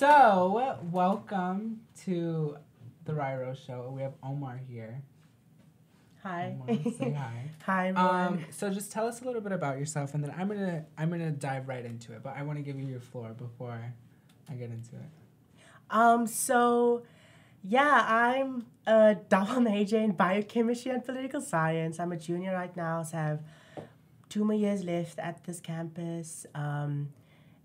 So, welcome to the RyRo Show. We have Omar here. Hi. Omar, say hi. Hi, everyone. Um, so just tell us a little bit about yourself, and then I'm gonna I'm gonna dive right into it. But I want to give you your floor before I get into it. Um, so, yeah, I'm a double major in biochemistry and political science. I'm a junior right now, so I have two more years left at this campus. Um,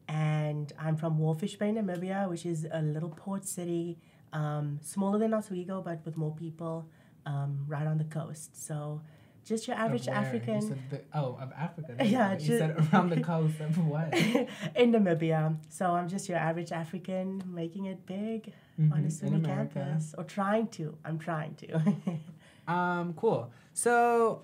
and I'm from Walvis Bay, Namibia, which is a little port city, um, smaller than Oswego, but with more people, um, right on the coast. So, just your average Of where? You African. the, oh, of Africa. Yeah, you ju- said around the coast of what? in Namibia. So I'm just your average African making it big on Mhm, a SUNY campus. Or trying to. I'm trying to. Um, cool. So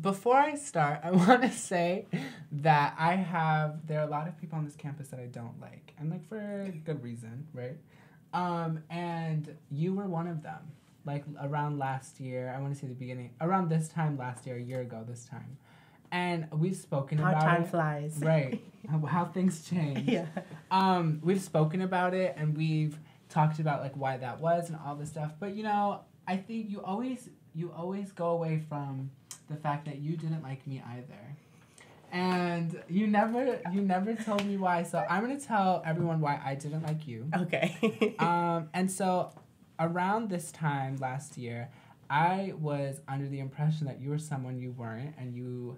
before I start, I want to say that I have there are a lot of people on this campus that I don't like, and like for good reason, right? Um, and you were one of them. Like around last year, I want to say the beginning, around this time last year, a year ago this time, and we've spoken How about time it. flies. Right, how, how things change. yeah. Um, we've spoken about it and we've talked about like why that was and all this stuff. But you know, I think you always you always go away from the fact that you didn't like me either. And you never you never told me why. So I'm gonna tell everyone why I didn't like you. Okay. Um, and so around this time last year, I was under the impression that you were someone you weren't, and you,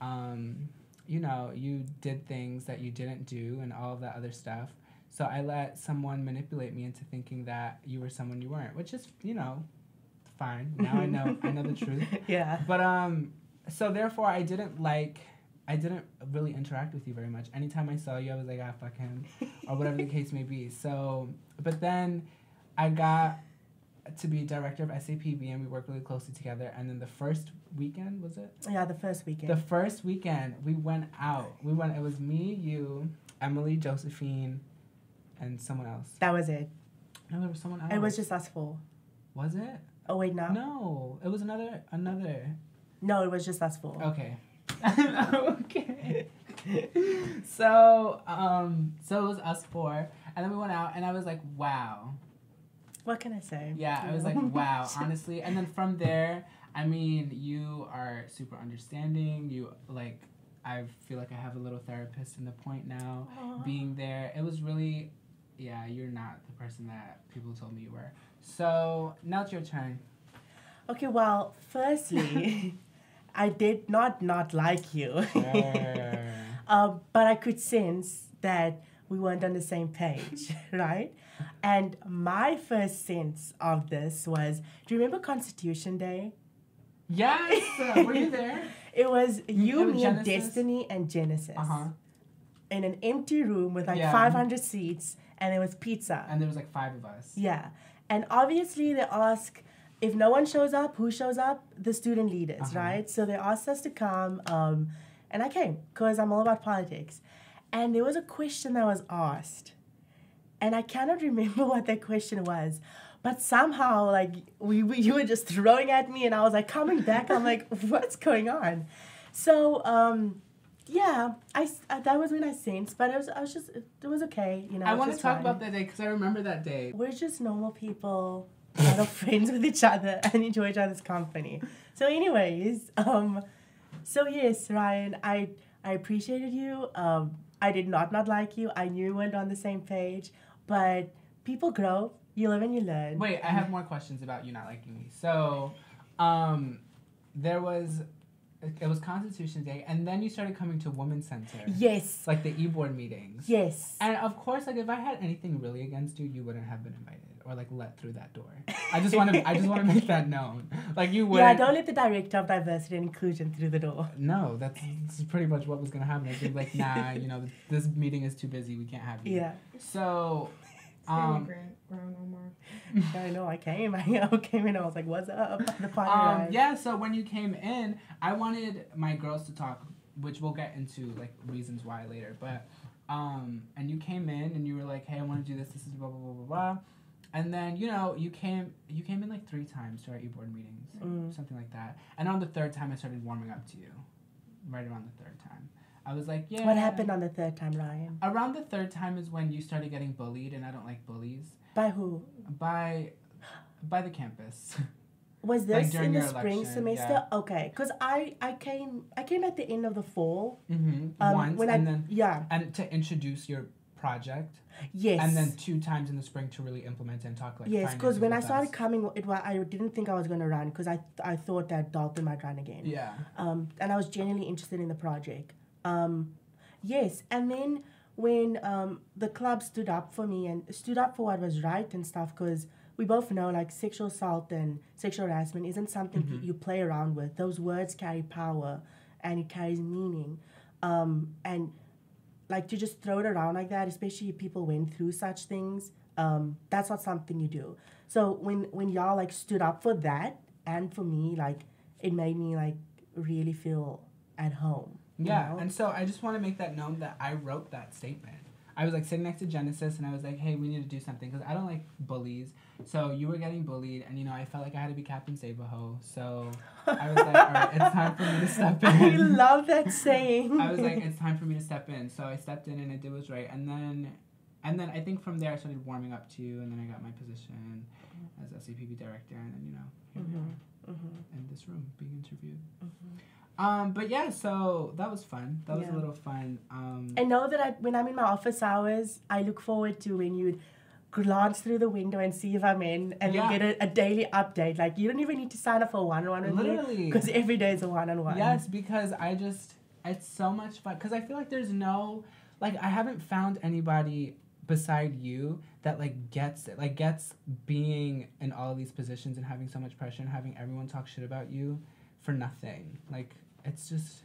um, you know, you did things that you didn't do, and all of that other stuff. So I let someone manipulate me into thinking that you were someone you weren't, which is, you know, fine. Now I know I know the truth. yeah. But um, so therefore, I didn't like, I didn't really interact with you very much. Anytime I saw you, I was like, ah, fuck him, or whatever the case may be. So, but then, I got to be director of SAPB, and we worked really closely together. And then the first weekend was it? Yeah, the first weekend. The first weekend we went out. We went. It was me, you, Emily, Josephine, and someone else. that was it. No, there was someone else. It was just us four. Was it? Oh, wait, no? No, it was another another. No, it was just us four. Okay. okay. so, um, so it was us four, and then we went out, and I was like, wow. What can I say? Yeah, I was like, wow, honestly. And then from there, I mean, you are super understanding. You like, I feel like I have a little therapist in the point now. Aw. Being there, it was really, yeah, you're not the person that people told me you were. So now it's your turn. Okay, well, firstly, I did not not like you. Um, but I could sense that we weren't on the same page, right? And my first sense of this was do you remember Constitution Day? yes, uh, were you there? It was you, me, and Destiny and Genesis Uh huh. in an empty room with like Yeah. 500 seats, and there was pizza. And there was like five of us. Yeah. And obviously, they ask if no one shows up, who shows up? The student leaders, Uh-huh. right? So they asked us to come, um, and I came because I'm all about politics. And there was a question that was asked, and I cannot remember what that question was. But somehow, like we, we you were just throwing at me, and I was like coming back. I'm like, what's going on? So um, yeah, I, uh, that was when I sensed, but it was I was just it, it was okay, you know. I want to talk fine. about that day because I remember that day. We're just normal people that are friends with each other and enjoy each other's company. So, anyways, um, so yes, Ryan, I I appreciated you. Um, I did not not like you. I knew we weren't on the same page, but people grow. You live and you learn. Wait, I have more questions about you not liking me. So, um, there was, it was Constitution Day, and then you started coming to Women's Center. Yes. Like the e-board meetings. Yes. And of course, like if I had anything really against you, you wouldn't have been invited or like let through that door. I just want to, I just want to make that known. Like you Yeah, wouldn't. don't let the director of diversity and inclusion through the door. No, that's, that's pretty much what was gonna happen. I'd be like, nah, you know, this meeting is too busy. We can't have you. Yeah. So, Um, Grant Omar. I know. I came. I came in. I was like, "What's up?" The Um, yeah, so when you came in, I wanted my girls to talk, which we'll get into like reasons why later. But um, and you came in and you were like, "Hey, I want to do this. This is blah blah blah blah blah," and then you know you came you came in like three times to our e-board meetings, Mm. something like that. And on the third time, I started warming up to you, right around the third time. I was like, yeah. What happened on the third time, Ryan? Around the third time is when you started getting bullied, and I don't like bullies. By who? By, by the campus. Was this during in the spring election, semester? Okay, because I I came I came at the end of the fall. mm-hmm. Um, Once, when and I then yeah and to introduce your project, yes and then two times in the spring to really implement and talk like. yes because when I started us. coming it was I didn't think I was gonna run because I I thought that Dalton might run again. Yeah. um, and I was genuinely interested in the project. Um, yes, and then when um, the club stood up for me and stood up for what was right and stuff, because we both know like sexual assault and sexual harassment isn't something Mhm. you play around with. Those words carry power and it carries meaning. Um, and like to just throw it around like that, especially if people went through such things, um, that's not something you do. So when when y'all like stood up for that and for me, like it made me like really feel at home. Yeah, know? and so I just want to make that known that I wrote that statement. I was like sitting next to Genesis, and I was like, "Hey, we need to do something because I don't like bullies." So you were getting bullied, and you know I felt like I had to be Captain Save a Ho. So I was like, "All right, it's time for me to step in. I in." love that saying. I was like, "It's time for me to step in." So I stepped in, and I did what's right, and then, and then I think from there I started warming up to you, and then I got my position as SCPB director, and then you know here we Mhm, are mhm, in this room being interviewed. mhm. Um, but yeah, so that was fun. That was Yeah. a little fun. Um, I know that I, when I'm in my office hours, I look forward to when you glance through the window and see if I'm in, and Yeah. then get a, a daily update. Like you don't even need to sign up for a one-on-one with me literally. because every day is a one-on-one. Yes, because I just it's so much fun because I feel like there's no like I haven't found anybody beside you that like gets it like gets being in all these positions and having so much pressure and having everyone talk shit about you for nothing. Like it's just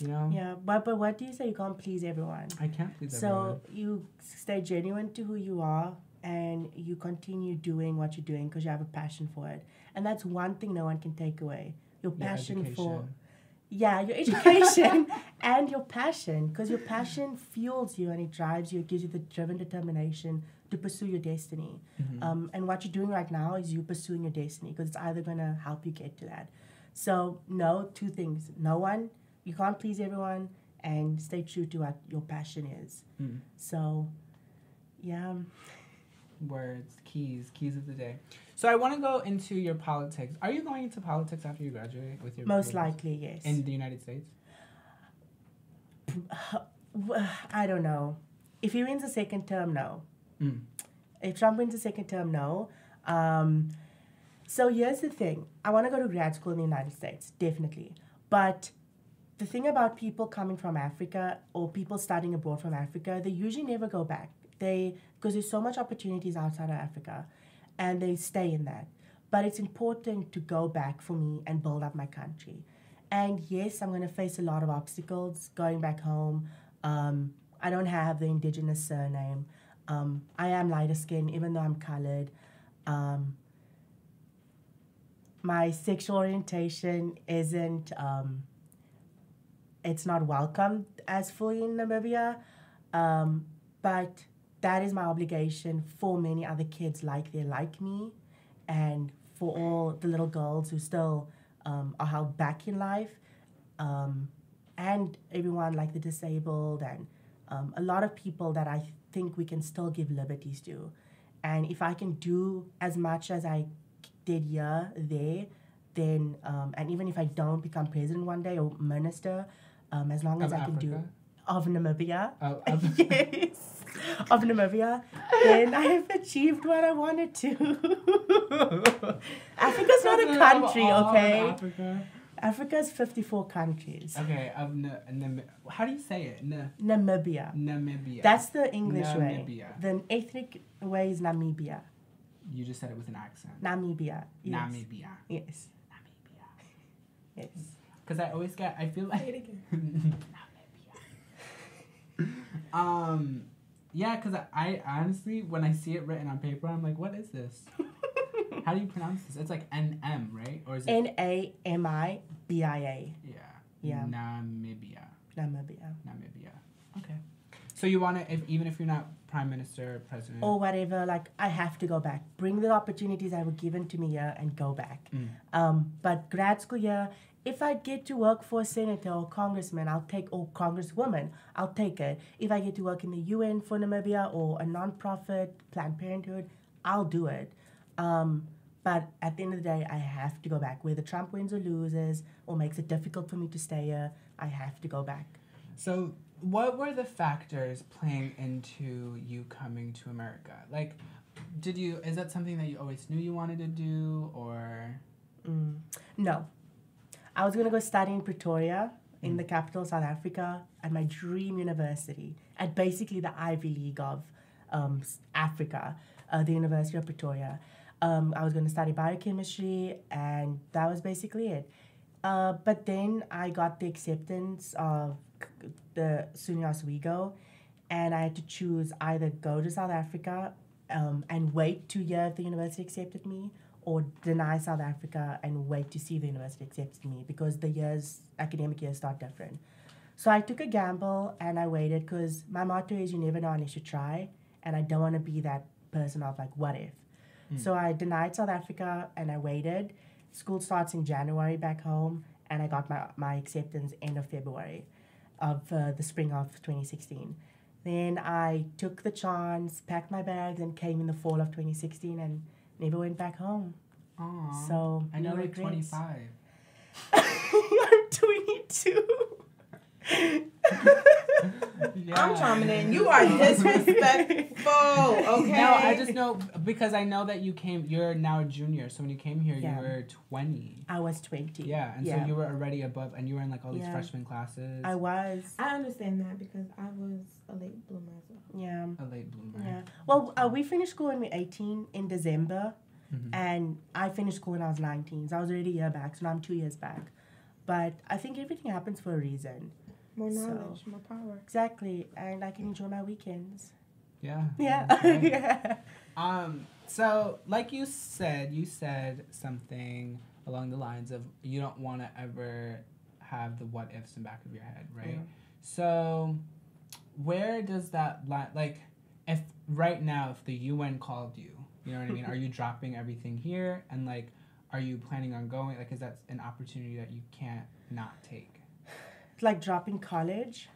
you know Yeah, but but what do you say? You can't please everyone. I can't please everyone. So everyone. you stay genuine to who you are and you continue doing what you're doing because you have a passion for it. And that's one thing no one can take away. Your Your passion for yeah, your education and your passion because your passion fuels you and it drives you, it gives you the driven determination to pursue your destiny. Mhm. Um, and what you're doing right now is you pursuing your destiny because it's either going to help you get to that. So, no, two things. No one, you can't please everyone, and stay true to what your passion is. Mm. So, yeah. Words, keys, keys of the day. So I want to go into your politics. Are you going into politics after you graduate with your Most likely, yes. in the United States? I don't know. If he wins a second term, no. Mm. If Trump wins a second term, no. Um, so here's the thing I want to go to grad school in the United States, definitely. But the thing about people coming from Africa or people studying abroad from Africa, they usually never go back. They because there's so much opportunities outside of Africa, and they stay in that. But it's important to go back for me and build up my country. And yes, I'm going to face a lot of obstacles going back home. Um, I don't have the indigenous surname. Um, I am lighter skinned, even though I'm colored. Um, my sexual orientation isn't, um, it's not welcomed as fully in Namibia. Um, but that is my obligation for many other kids like they're like me and for all the little girls who still um, are held back in life um, and everyone like the disabled and um, a lot of people that I think we can still give liberties to. And if I can do as much as I did here, there, then, um, and even if I don't become president one day or minister, um, as long as Of I can do of Namibia, Oh, of- yes, of Namibia, then I have achieved what I wanted to. Africa's not a country, okay? Africa. Africa's 54 countries. Okay, of Nam- how do you say it? Namibia. Namibia. That's the English way. Namibia. The ethnic way is Namibia. You just said it with an accent. Namibia. Yes. Namibia. Yes. Namibia. Yes. Because I always get, I feel like Say it again. Namibia. um, yeah, because I, I honestly, when I see it written on paper, I'm like, what is this? How do you pronounce this? It's like NM, right? Or is it? N A M I B I A. yeah. Yeah. Namibia. Namibia. Namibia. Okay. So you want to, if even if you're not prime minister, president, or whatever, like I have to go back. Bring the opportunities that were given to me here and go back. Mm. Um, but grad school here, if I get to work for a senator or congressman, I'll take or congresswoman, I'll take it. If I get to work in the UN for Namibia or a non-profit, Planned Parenthood, I'll do it. Um, but at the end of the day, I have to go back. Whether Trump wins or loses or makes it difficult for me to stay here, I have to go back. So, what were the factors playing into you coming to America? Like, did you, is that something that you always knew you wanted to do, or? Mm. No. I was going to go study in Pretoria, in Mm. the capital of South Africa, at my dream university, at basically the Ivy League of um, Africa, uh, the University of Pretoria. Um, I was going to study biochemistry, and that was basically it. Uh, but then I got the acceptance of the SUNY Oswego, and I had to choose either go to South Africa um, and wait two years if the university accepted me, or deny South Africa and wait to see if the university accepts me because the years academic years start different. So I took a gamble and I waited because my motto is you never know unless you should try, and I don't want to be that person of like what if. Mm. So I denied South Africa and I waited. School starts in January back home, and I got my, my acceptance end of February of uh, the spring of 2016. Then I took the chance, packed my bags, and came in the fall of 2016 and never went back home. Aw. So and no you're 25. I'm 22. I'm chiming in. You are disrespectful. Okay. No, I just know because I know that you came. You're now a junior, so when you came here, Yeah. you were 20. I was 20. Yeah, and Yeah. so you were already above, and you were in like all these Yeah. freshman classes. I was. I understand that because I was a late bloomer as well. Yeah. a late bloomer. Yeah. Well, uh, we finished school when we were 18 in December, Mhm. and I finished school when I was 19. So I was already a year back, so now I'm two years back. But I think everything happens for a reason. More So- knowledge, more power. Exactly. And I can enjoy my weekends. Yeah. Yeah. that's yeah. Um. So, like you said, you said something along the lines of you don't want to ever have the what ifs in back of your head, right? Yeah. So, where does that line? Like, if right now, if the UN called you, you know what I mean? Are you dropping everything here and like, are you planning on going? Like, is that an opportunity that you can't not take? Like dropping college.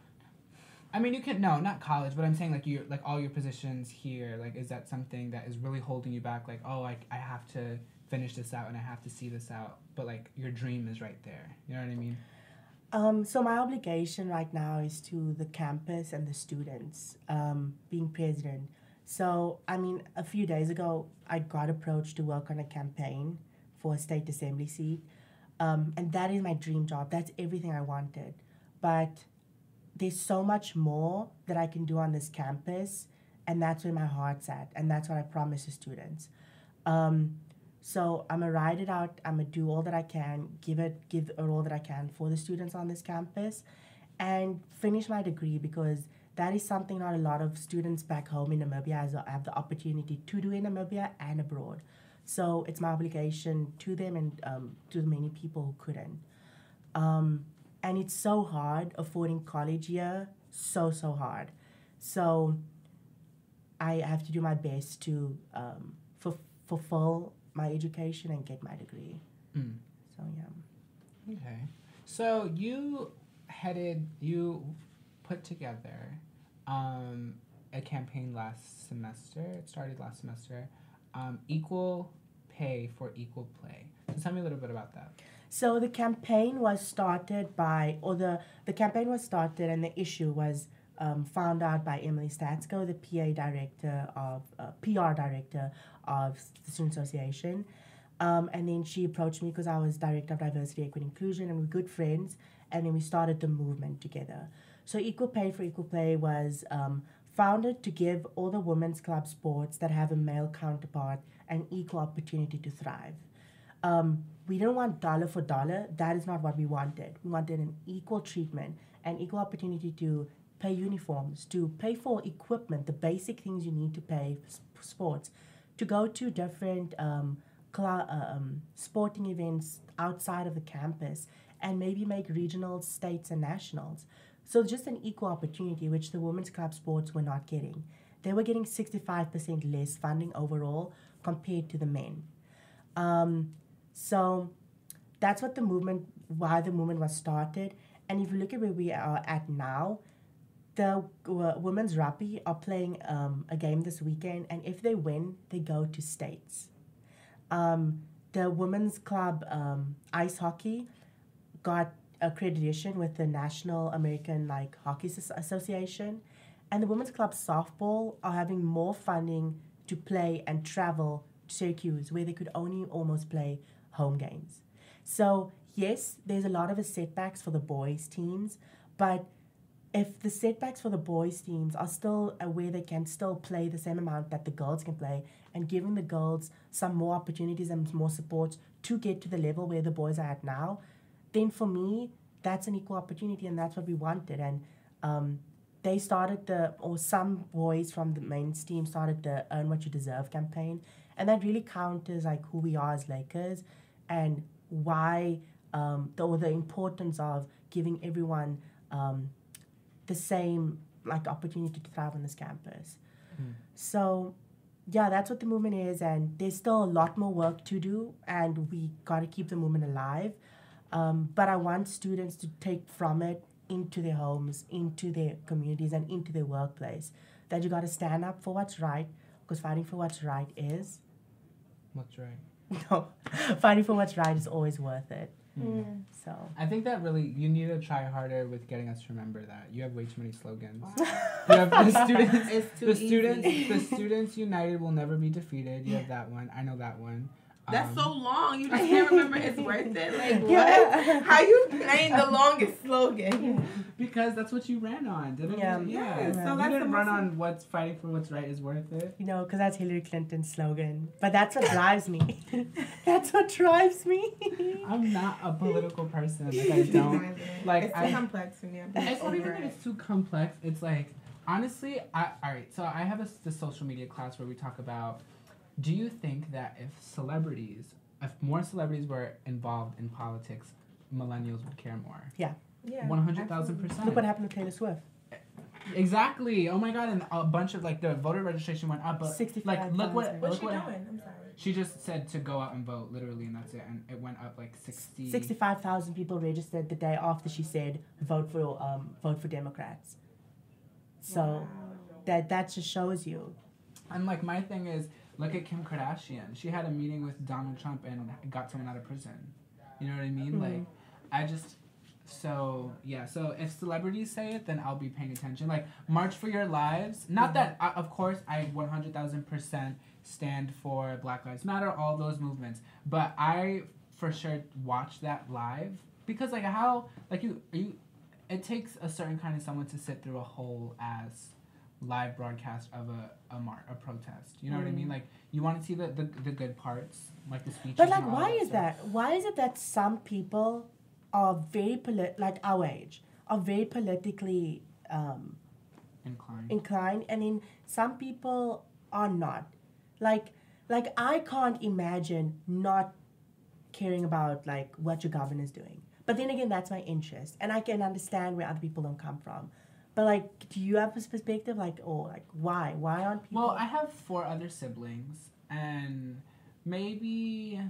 I mean, you can no, not college, but I'm saying like you like all your positions here. Like, is that something that is really holding you back? Like, oh, I I have to finish this out and I have to see this out. But like your dream is right there. You know what I mean? Um, so my obligation right now is to the campus and the students, um, being president. So I mean, a few days ago, I got approached to work on a campaign for a state assembly seat, um, and that is my dream job. That's everything I wanted, but there's so much more that I can do on this campus, and that's where my heart's at, and that's what I promise the students. Um, so I'm gonna ride it out. I'm gonna do all that I can, give it, give it all that I can for the students on this campus, and finish my degree because that is something not a lot of students back home in Namibia have the opportunity to do in Namibia and abroad. So it's my obligation to them and um, to the many people who couldn't. Um, and it's so hard affording college here, so so hard. So I have to do my best to um, f- fulfill my education and get my degree. Mm. So yeah. Okay. So you headed, you put together um, a campaign last semester. It started last semester. Um, equal pay for equal play. So tell me a little bit about that. So the campaign was started by, or the, the campaign was started and the issue was um, found out by Emily Statsko, the PA director of, uh, PR director of the Student Association. Um, and then she approached me because I was director of diversity, equity, inclusion, and we're good friends. And then we started the movement together. So Equal Pay for Equal Play was um, founded to give all the women's club sports that have a male counterpart an equal opportunity to thrive. Um, we didn't want dollar for dollar. That is not what we wanted. We wanted an equal treatment, an equal opportunity to pay uniforms, to pay for equipment, the basic things you need to pay for sports, to go to different um, cla- uh, um, sporting events outside of the campus, and maybe make regionals, states, and nationals. So just an equal opportunity, which the women's club sports were not getting. They were getting 65% less funding overall compared to the men. Um, so that's what the movement, why the movement was started. And if you look at where we are at now, the women's rugby are playing um, a game this weekend, and if they win, they go to states. Um, the women's club um, ice hockey got accreditation with the National American like Hockey Association, and the women's club softball are having more funding to play and travel to Syracuse, where they could only almost play home games. So yes, there's a lot of setbacks for the boys teams, but if the setbacks for the boys teams are still where they can still play the same amount that the girls can play and giving the girls some more opportunities and more support to get to the level where the boys are at now then for me that's an equal opportunity and that's what we wanted and um, they started the or some boys from the main team started the earn what you deserve campaign and that really counters like who we are as lakers and why um, the, or the importance of giving everyone um, the same like opportunity to thrive on this campus. Mm. So yeah, that's what the movement is, and there's still a lot more work to do, and we got to keep the movement alive. Um, but I want students to take from it into their homes, into their communities, and into their workplace. That you got to stand up for what's right, because fighting for what's right is What's right? no, fighting for what's right is always worth it. Mm. So I think that really you need to try harder with getting us to remember that. You have way too many slogans. You have the students It's too the students the students united will never be defeated. You have that one. I know that one. That's Um, so long. You just can't remember it's worth it. Like what? Yeah. How you named the longest slogan? because that's what you ran on, didn't Yeah. you? Yeah, Yeah. so you that's didn't run on what's fighting for what's right is worth it. you know, because that's Hillary Clinton's slogan. But that's what drives me. that's what drives me. I'm not a political person. Like I don't. like, it's too I- complex for me. I'm It's not even that it's too complex. It's like honestly, I all right. So I have a the social media class where we talk about. Do you think that if celebrities, if more celebrities were involved in politics, millennials would care more? Yeah, Yeah. One hundred thousand percent. Look what happened to Taylor Swift. Exactly. Oh my god! And a bunch of like the voter registration went up, but 65,000. like look what What's look she what doing? I'm sorry. she just said to go out and vote literally, and that's it. And it went up like sixty. 65,000 people registered the day after she said vote for um, vote for Democrats. So Wow. that that just shows you. And like my thing is, look at Kim Kardashian. She had a meeting with Donald Trump and got someone out of prison. You know what I mean? Mhm. Like, I just so yeah. So if celebrities say it, then I'll be paying attention. Like March for Your Lives. Not that I, of course I one hundred thousand percent stand for Black Lives Matter, all those movements, but I for sure watch that live because like how like you you it takes a certain kind of someone to sit through a whole ass live broadcast of a a mar- a protest. You know what I mean? Mm. Like you want to see the, the the good parts, like the speeches. But like, why is stuff. that? Why is it that some people are very polit like our age are very politically um, inclined? inclined, and then some people are not. Like, like I can't imagine not caring about like what your governor's doing. But then again, that's my interest, and I can understand where other people don't come from. But like, do you have a perspective, like, oh, like, why? Why aren't people? Well, I have four other siblings, and maybe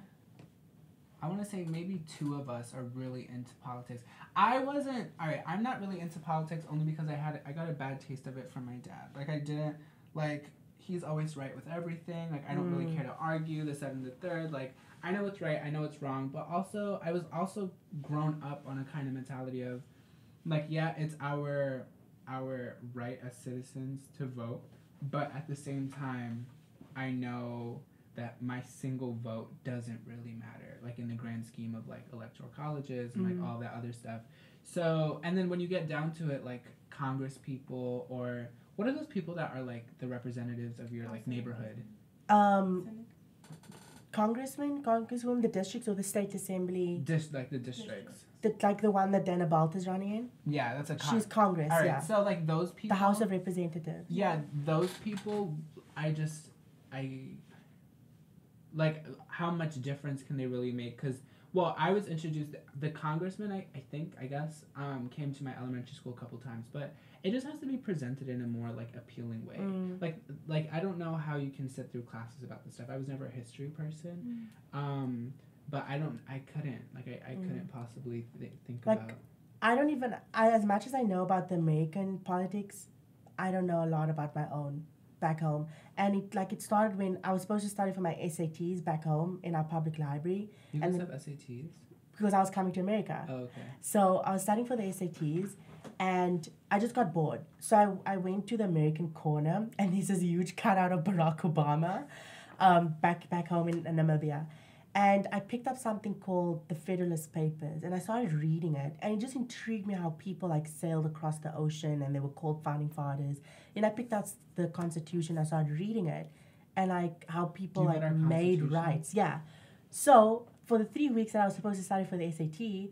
I want to say maybe two of us are really into politics. I wasn't. All right, I'm not really into politics only because I had I got a bad taste of it from my dad. Like I didn't like he's always right with everything. Like I don't really Mm. care to argue this that and the third. Like I know what's right, I know what's wrong, but also I was also grown up on a kind of mentality of like yeah, it's our our right as citizens to vote, but at the same time, I know that my single vote doesn't really matter, like in the grand scheme of like electoral colleges and Mhm. like all that other stuff. So, and then when you get down to it, like Congress people or what are those people that are like the representatives of your like neighborhood? um, congressman, congresswoman, the districts or the state assembly, Dis- like the districts. The, like the one that Dana Balt is running in. Yeah, that's a con- She's Congress, All right, yeah. so like those people. The House of Representatives. Yeah, those people, I just, I, like, how much difference can they really make? Because Well, I was introduced. The congressman, I, I think, I guess, um, came to my elementary school a couple times, but it just has to be presented in a more like appealing way. Mm. Like, like I don't know how you can sit through classes about this stuff. I was never a history person, um, but I don't. I couldn't. Like, I, I Mm. couldn't possibly th- think Like, about. I don't even, I, as much as I know about the American politics, I don't know a lot about my own back home. And it like it started when I was supposed to study for my SATs back home in our public library You and guys then- have SATs? because I was coming to America. Oh, okay. So I was studying for the SATs and I just got bored. So I, I went to the American corner and there's this huge cutout of Barack Obama um, back back home in, in Namibia. And I picked up something called the Federalist Papers and I started reading it and it just intrigued me how people like sailed across the ocean and they were called founding fathers. And I picked up the Constitution, I started reading it and like how people like made rights. Yeah. So for the three weeks that I was supposed to study for the SAT,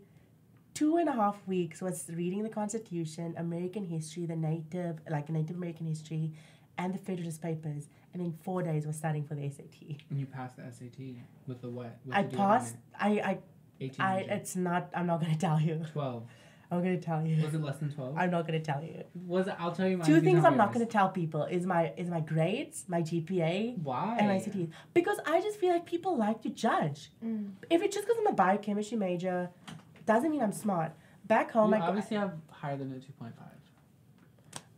two and a half weeks was reading the Constitution, American history, the Native, like Native American history, and the Federalist Papers. And in four days was studying for the SAT. And you passed the SAT with the what? What I did you get on passed. it? I, I, I, it's not. I'm not gonna tell you. 12. I'm not gonna tell you. Was it less than 12? I'm not gonna tell you. Was it? I'll tell you. Mine, Two things I'm not gonna tell people is my is my grades, my GPA, Why? and my SATs because I just feel like people like to judge. Mm. If it's just because I'm a biochemistry major, doesn't mean I'm smart. Back home, you I obviously have higher than a 2.5.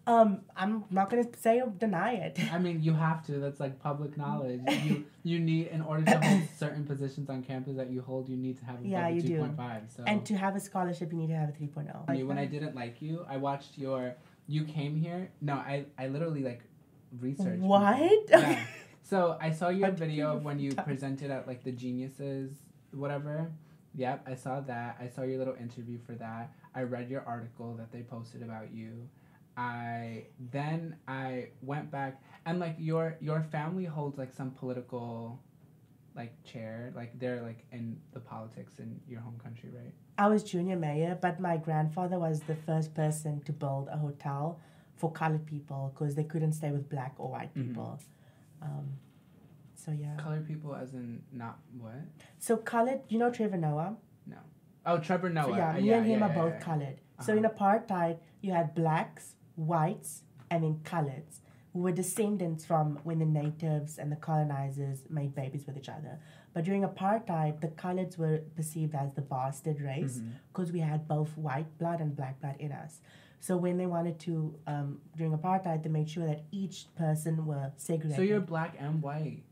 um, I'm not gonna say or deny it. I mean, you have to. That's like public knowledge. you you need in order to hold certain positions on campus that you hold, you need to have above Yeah, a you do. 2.5. So And to have a scholarship, you need to have a oh. 3.0. I mean, when I didn't like you, I watched your. You came here. No, I I literally like researched. What? Yeah. So I saw your video of when you presented at like the geniuses, whatever. Yep, I saw that. I saw your little interview for that. I read your article that they posted about you. I then I went back and like your your family holds like some political like chair like they're like in the politics in your home country right I was junior mayor, but my grandfather was the first person to build a hotel for colored people because they couldn't stay with black or white Mhm. people. Um, so yeah. colored people as in not what So colored, you know Trevor Noah? No oh Trevor Noah So, yeah, Uh, me and him yeah, are yeah, both yeah. colored. So Uh-huh. in apartheid, you had blacks, whites, and then coloreds who were descendants from when the natives and the colonizers made babies with each other. But during apartheid, the coloreds were perceived as the bastard race because we had both white blood and black blood in us. So when they wanted to, um, during apartheid, they made sure that each person were segregated. so you're black and white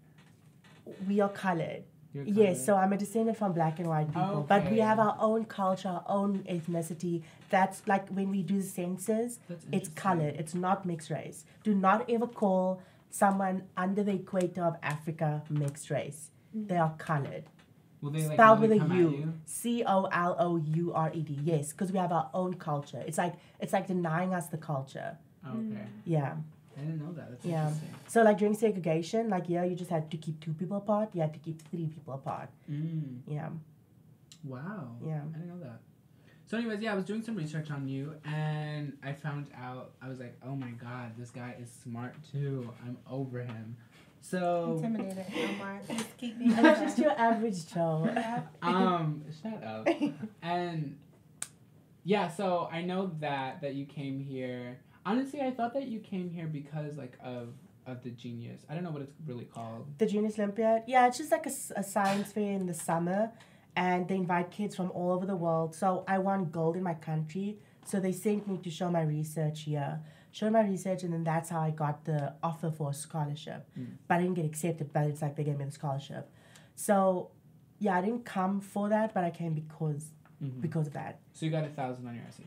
we are colored. You're Yes, so I'm a descendant from black and white people, but we have our own culture, our own ethnicity. That's like when we do census, That's it's interesting. colored. It's not mixed race. Do not ever call someone under the equator of Africa mixed race. Mm. They are colored. Will they, like, Spelled with really a come at U. you? C O L O U R E D. Yes, because we have our own culture. It's like it's like denying us the culture. Okay Yeah. I didn't know that that's Yeah. interesting So like during segregation, like yeah, you just had to keep two people apart. You had to keep three people apart. mm. Yeah. Wow. Yeah. I didn't know that. So, anyways, yeah, I was doing some research on you, and I found out I was like, oh my god, this guy is smart too. I'm over him. So, Intimidated. Omar. Just keep me. I'm just your average Joe. um, shut up. And yeah, so I know that that you came here. Honestly, I thought that you came here because like of of the genius. I don't know what it's really called. The Genius Olympiad. Yeah, it's just like a science fair in the summer, and they invite kids from all over the world. So I won gold in my country. So they sent me to show my research here, show my research, and then that's how I got the offer for a scholarship. Mm. But I didn't get accepted. But it's like they gave me the scholarship. So yeah, I didn't come for that, but I came because Mhm. because of that. So you got a thousand on your SAT.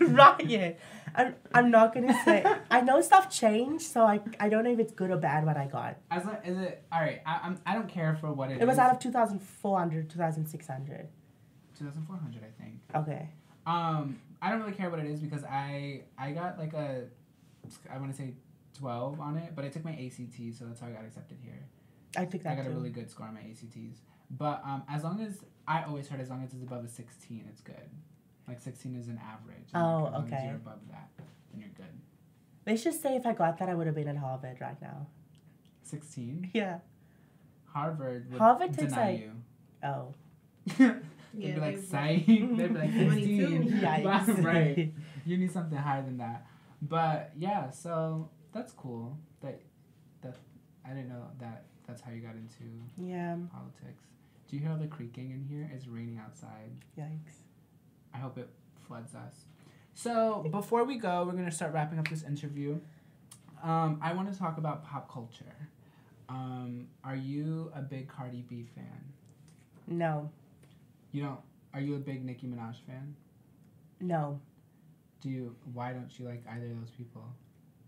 right, yeah. I'm, I'm not gonna say. I know stuff changed, so I, I don't know if it's good or bad what I got. As is it all right? I, I'm I don't care for what It was out of 2,400, 2,600. two thousand four hundred, I think. Okay. Um, I don't really care what it is because I I got like a I want to say twelve on it, but I took my ACT, so that's how I got accepted here. I took I that got a really good score on my ACTs. But um, as long as I always heard, as long as it's above a sixteen, it's good. Like sixteen is an average. and, Oh, like, as long okay. As you're above that, then you're good. They should say if I got that, I would have been at Harvard right now. Sixteen. Yeah. Harvard would Harvard takes, deny like- you. Oh. They'd Yeah, be like, they- psych. They'd be like, Money too. 16. Yikes. right. You need something higher than that. But yeah, so that's cool. That that I didn't know that that's how you got into Yeah. politics. Do you hear all the creaking in here? It's raining outside. Yikes. I hope it floods us. So before we go, we're gonna start wrapping up this interview. Um, I want to talk about pop culture. Um, are you a big Cardi B fan? No. You don't. Are you a big Nicki Minaj fan? No. Do you? Why don't you like either of those people?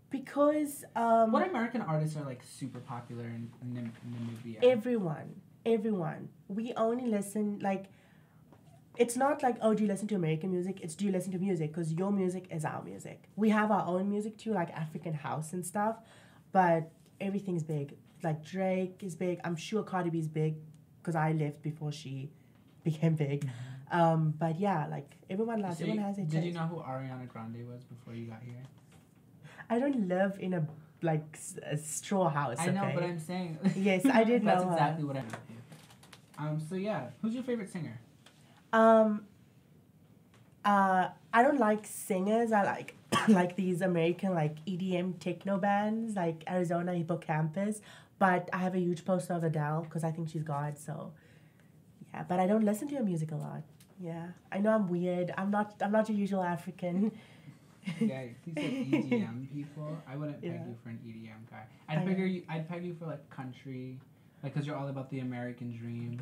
Because um What American artists are like super popular in Nam- Namibia? everyone, everyone. We only listen like it's not like oh do you listen to American music? It's do you listen to music because your music is our music. We have our own music too, like African house and stuff, but everything's big. Like Drake is big. I'm sure Cardi B is big because I left before she became big. Um, but yeah, like everyone loves. So you- everyone has their did you know who Ariana Grande was before you got here? I don't live in a like a straw house. I know, okay? but I'm saying. Yes, I did That's know her. exactly what I. Um. So yeah, who's your favorite singer? Um, uh, I don't like singers. I like like these American like EDM techno bands like Arizona Hippocampus. But I have a huge poster of Adele because I think she's God. So yeah, but I don't listen to her music a lot. Yeah, I know I'm weird. I'm not. I'm not your usual African. Yeah, you said EDM people. I wouldn't peg Yeah. you for an EDM guy. I I'd know. you. I'd peg you for like country, like because you're all about the American dream.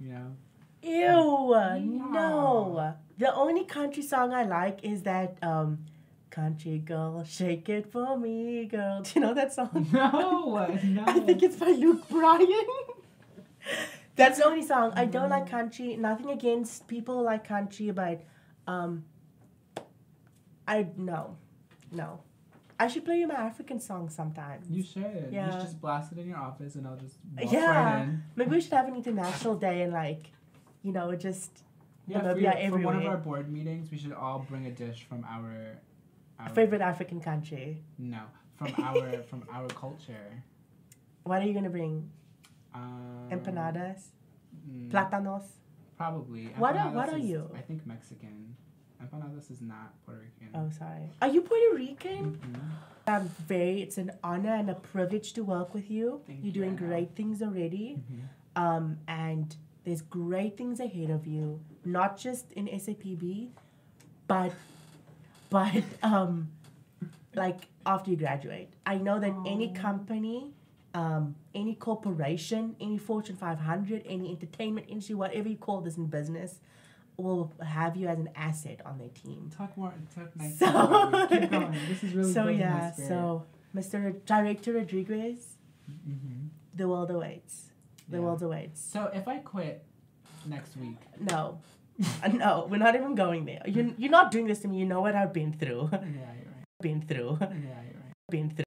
You know. Ew, No. no. The only country song I like is that um, "Country Girl, Shake It for Me, Girl." Do you know that song? No, no. I think it's by Luke Bryan. That's the only song. I don't like country. Nothing against people like country, but um I no. No. I should play you my African song sometime. You should. You Yeah. should just blast it in your office, and I'll just walk Yeah. right in. Maybe we should have an international day and like, you know, just Yeah, for, your- for one of our board meetings, we should all bring a dish from our, our favorite African country. No, from our from our culture. What are you gonna bring? Um, Empanadas? mm, Platanos? Probably. What are- what are you? I think Mexican. Empanadas is not Puerto Rican. Oh sorry. Are you Puerto Rican? Mhm. I'm very it's an honor and a privilege to work with you. Thank You're you, doing great things already. Mhm. Um, and there's great things ahead of you, not just in SAPB, but but um, like after you graduate. I know that any company, um, any corporation, any Fortune 500, any entertainment industry, whatever you call this in business, will have you as an asset on their team. Talk more. Talk nice. So-. Keep going. This is really so yeah, so Mr. Director Rodriguez, Mhm. the world awaits. The Yeah. world awaits. So if I quit next week, No. No, we're not even going there. You, you're not doing this to me. You know what I've been through. yeah, you're right. been through. Yeah, you're right. Been through.